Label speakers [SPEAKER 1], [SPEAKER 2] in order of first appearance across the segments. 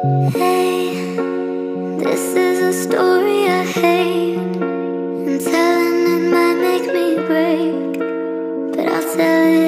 [SPEAKER 1] Hey, this is a story I hate, and telling it might make me break, but I'll tell it.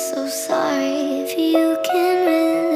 [SPEAKER 1] so sorry if you can't.